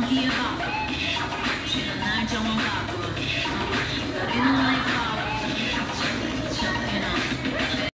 don't give up.